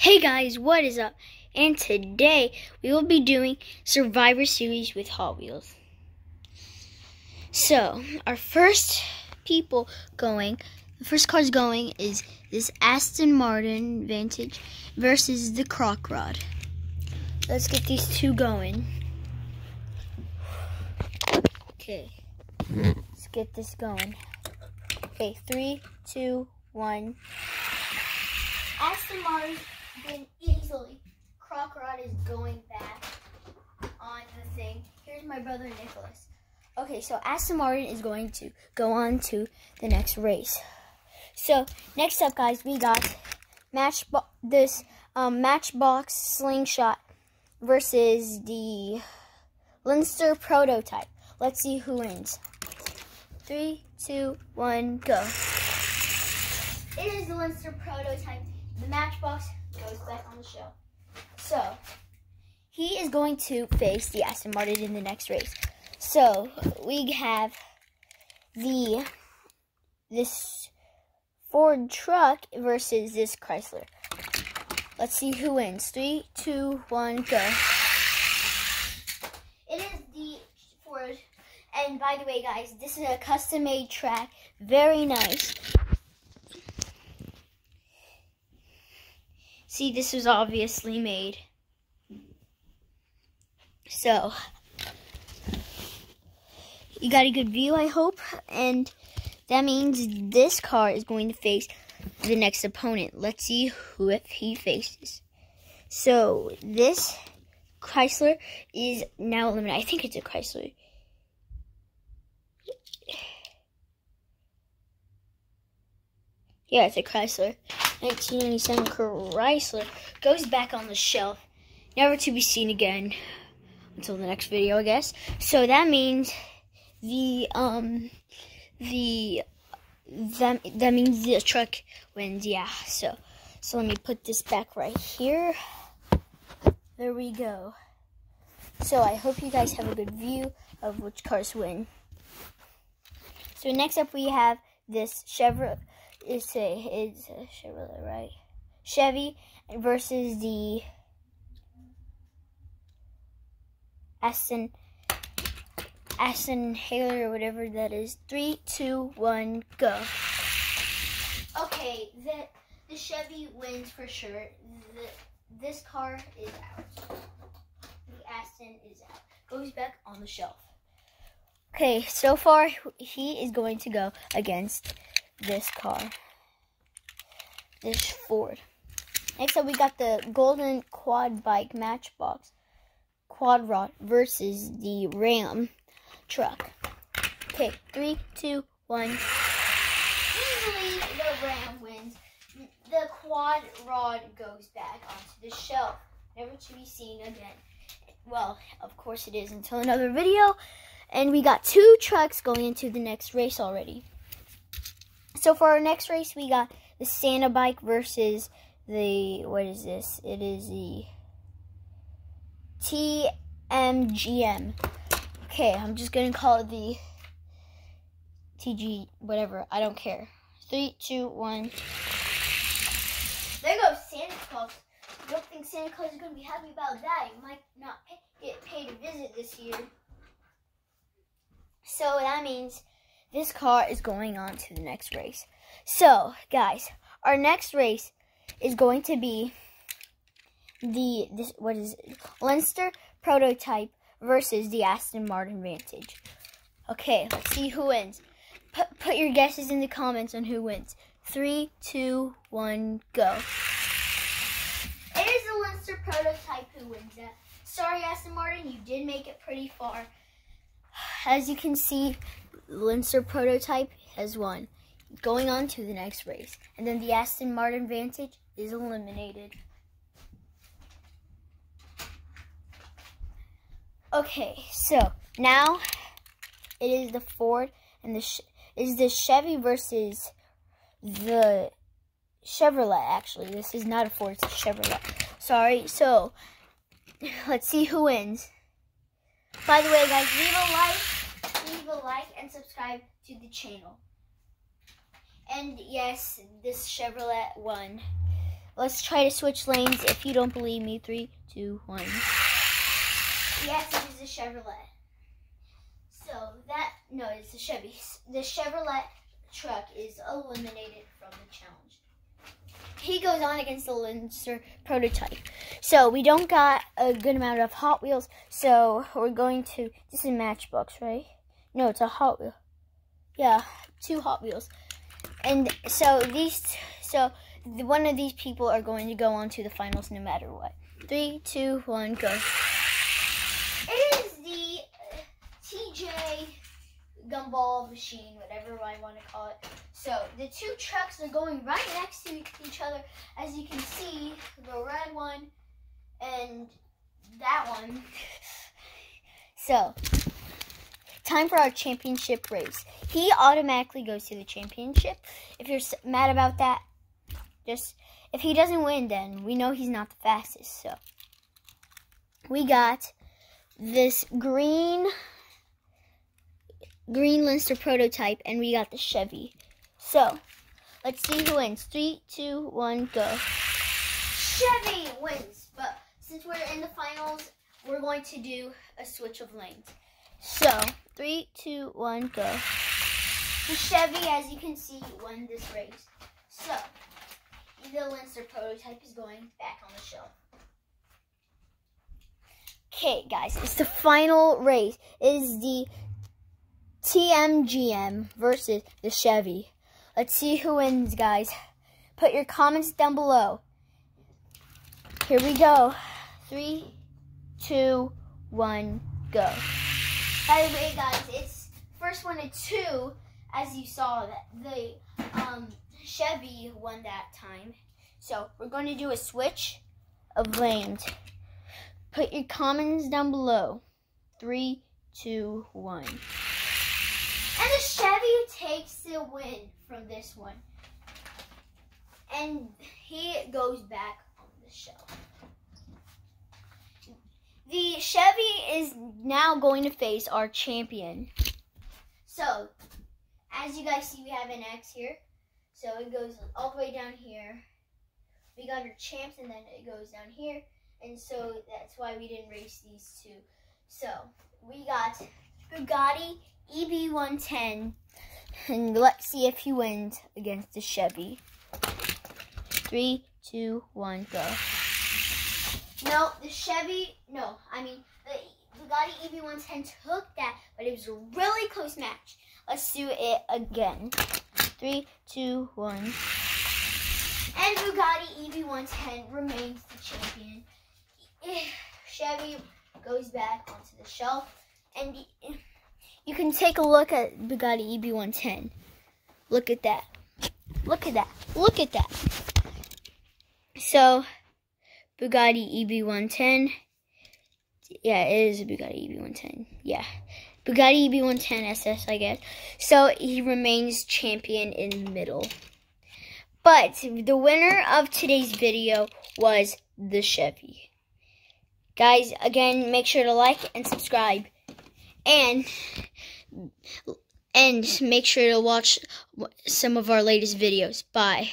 Hey guys, what is up? And today we will be doing Survivor Series with Hot Wheels. So, our first people going, the first cars going is this Aston Martin Vantage versus the Croc Rod. Let's get these two going. Okay, let's get this going. Okay, three, two, one. Aston Martin then easily. Croc Rod is going back on the thing. Here's my brother Nicholas. Okay, so Aston Martin is going to go on to the next race. So next up, guys, we got match this um, Matchbox Slingshot versus the Leinster Prototype. Let's see who wins. Three, two, one, go. It is the Leinster Prototype. The Matchbox goes back on the shelf. So, he is going to face the Aston Martin in the next race. So, we have the this Ford truck versus this Chrysler. Let's see who wins. Three, two, one, go. It is the Ford. And by the way, guys, this is a custom-made track. Very nice. See, this was obviously made. So, you got a good view, I hope. And that means this car is going to face the next opponent. Let's see who if he faces. So, this Chrysler is now eliminated. I think it's a Chrysler. Yeah, it's a Chrysler. 1997 Chrysler goes back on the shelf, never to be seen again until the next video, I guess. So that means the um the that that means the truck wins. Yeah. So so let me put this back right here. There we go. So I hope you guys have a good view of which cars win. So next up we have this Chevrolet it's a it's a Chevrolet, right? Chevy versus the Aston Aston Hailer or whatever that is. Three, two, one, go. Okay, the the Chevy wins for sure. The, this car is out. The Aston is out. Goes back on the shelf. Okay, so far he is going to go against this car. This Ford. Next up, we got the Golden Quad Bike Matchbox Quad Rod versus the Ram truck. Okay, three, two, one. Easily, the Ram wins. The Quad Rod goes back onto the shelf, never to be seen again. Well, of course it is until another video. And we got two trucks going into the next race already. So for our next race, we got the Santa bike versus the, what is this? It is the TMGM. Okay, I'm just going to call it the TG, whatever. I don't care. Three, two, one. There goes Santa Claus. I don't think Santa Claus is going to be happy about that. He might not pay, get paid a visit this year. So that means this car is going on to the next race. So, guys, our next race is going to be the this what is it? Leinster prototype versus the Aston Martin Vantage. Okay, let's see who wins. Put put your guesses in the comments on who wins. Three, two, one, go. It is the Leinster prototype who wins that. Sorry, Aston Martin, you did make it pretty far. As you can see, Leinster prototype has won, going on to the next race. And then the Aston Martin Vantage is eliminated. Okay, so now it is the Ford and the is the Chevy versus the Chevrolet. Actually, this is not a Ford; it's a Chevrolet. Sorry. So let's see who wins. By the way, guys, leave a like, leave a like, and subscribe to the channel. And yes, this Chevrolet won. let's try to switch lanes. If you don't believe me, three, two, one. Yes, it is a Chevrolet. So that no, it's a Chevy. The Chevrolet truck is eliminated from the challenge. He goes on against the Lancer prototype. So we don't got a good amount of Hot Wheels. So we're going to. This is Matchbox, right? No, it's a Hot Wheel. Yeah, two Hot Wheels. And so these, so one of these people are going to go on to the finals no matter what. Three, two, one, go. It is the uh, TJ gumball machine, whatever I want to call it. So the two trucks are going right next to each other. As you can see, the red one and that one. So, time for our championship race. He automatically goes to the championship. If you're mad about that, just, if he doesn't win, then we know he's not the fastest. So, we got this green green Lancer prototype, and we got the Chevy. So, let's see who wins. Three, two, one, go. Chevy wins, but since we're in the finals, we're going to do a switch of lanes. So, three, two, one, go. The Chevy, as you can see, won this race. So, the Lancer prototype is going back on the shelf. Okay, guys, it's the final race. It is the TMGM versus the Chevy. Let's see who wins, guys. Put your comments down below. Here we go. Three, two, one, go. By the way, guys, it's first one to two, as you saw that the um, Chevy won that time. So we're going to do a switch of lanes. Put your comments down below. Three, two, one. And the Chevy takes the win from this one. And he goes back on the shelf. The Chevy is now going to face our champion. So, as you guys see, we have an X here. So it goes all the way down here. We got our champs and then it goes down here. And so that's why we didn't race these two. So we got Bugatti EB110. And let's see if he wins against the Chevy. Three, two, one, go. No, the Chevy, no, I mean, the Bugatti EB110 took that, but it was a really close match. Let's do it again. Three, two, one. And Bugatti EB110 remains the champion. Eh, Chevy goes back onto the shelf. And eh, you can take a look at Bugatti EB110. Look at that. Look at that. Look at that. So, Bugatti EB110. Yeah, it is a Bugatti EB110. Yeah. Bugatti EB110 SS, I guess. So, he remains champion in the middle. But, the winner of today's video was the Chevy. Guys, again, make sure to like and subscribe. And and make sure to watch some of our latest videos. Bye.